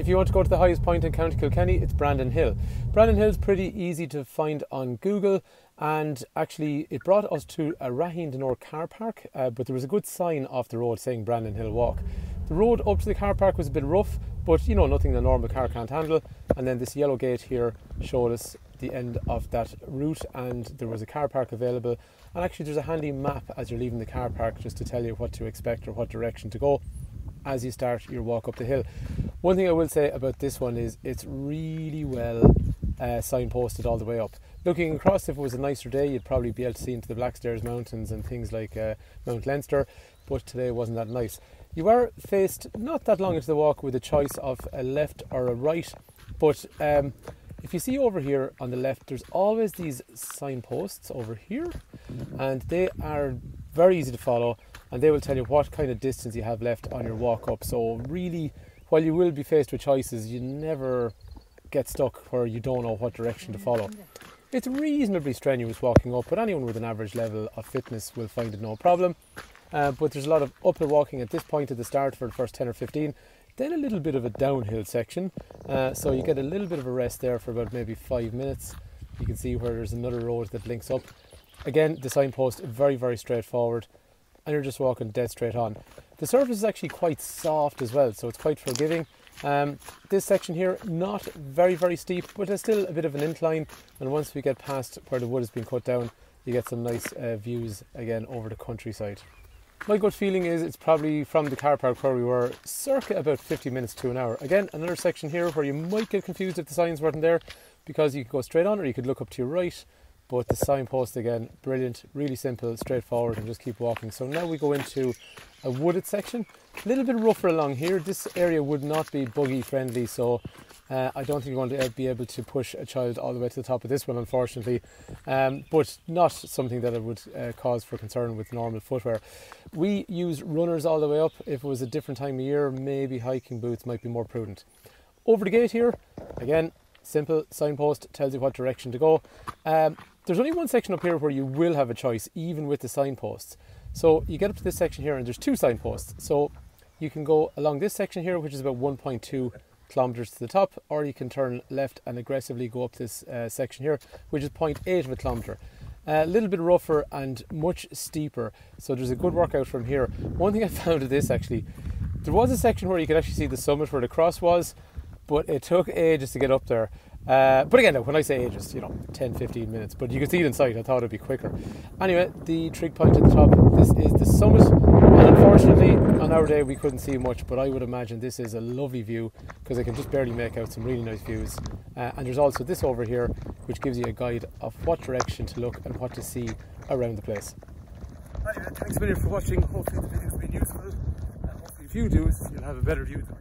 if you want to go to the highest point in County Kilkenny, it's Brandon Hill. Brandon Hill is pretty easy to find on Google, and actually, it brought us to a Raheendonore car park, uh, but there was a good sign off the road saying Brandon Hill Walk. The road up to the car park was a bit rough, but you know, nothing a normal car can't handle. And then this yellow gate here showed us the end of that route, and there was a car park available. And actually, there's a handy map as you're leaving the car park just to tell you what to expect or what direction to go as you start your walk up the hill. One thing I will say about this one is it's really well uh, signposted all the way up. Looking across, if it was a nicer day, you'd probably be able to see into the Blackstairs Mountains and things like uh, Mount Leinster, but today wasn't that nice. You are faced not that long into the walk with a choice of a left or a right, but um, if you see over here on the left, there's always these signposts over here, and they are very easy to follow and they will tell you what kind of distance you have left on your walk up. So, really, while you will be faced with choices, you never get stuck where you don't know what direction to follow. It's reasonably strenuous walking up, but anyone with an average level of fitness will find it no problem. Uh, but there's a lot of uphill walking at this point at the start for the first 10 or 15, then a little bit of a downhill section. Uh, so you get a little bit of a rest there for about maybe five minutes. You can see where there's another road that links up. Again, the signpost very, very straightforward and you're just walking dead straight on. The surface is actually quite soft as well, so it's quite forgiving. Um, this section here, not very, very steep, but there's still a bit of an incline. And once we get past where the wood has been cut down, you get some nice uh, views again over the countryside. My gut feeling is it's probably from the car park where we were, circa about 50 minutes to an hour. Again, another section here where you might get confused if the signs weren't there because you could go straight on or you could look up to your right but the signpost again, brilliant, really simple, straightforward, and just keep walking. So now we go into a wooded section, a little bit rougher along here. This area would not be buggy friendly, so uh, I don't think you're going to be able to push a child all the way to the top of this one, unfortunately, um, but not something that it would uh, cause for concern with normal footwear. We use runners all the way up. If it was a different time of year, maybe hiking boots might be more prudent. Over the gate here, again, simple signpost tells you what direction to go. Um, there's only one section up here where you will have a choice, even with the signposts. So you get up to this section here, and there's two signposts. So you can go along this section here, which is about 1.2 kilometers to the top, or you can turn left and aggressively go up this uh, section here, which is 0.8 of a kilometer. A little bit rougher and much steeper, so there's a good workout from here. One thing I found of this actually, there was a section where you could actually see the summit where the cross was, but it took ages to get up there. Uh, but again, when I say ages, you know, 10 15 minutes, but you can see it in sight. I thought it'd be quicker. Anyway, the trig point at the top, this is the summit. And unfortunately, on our day, we couldn't see much, but I would imagine this is a lovely view because I can just barely make out some really nice views. Uh, and there's also this over here, which gives you a guide of what direction to look and what to see around the place. Anyway, thanks a million for watching. Hopefully, the video's been useful. Uh, hopefully, if you do, you'll have a better view than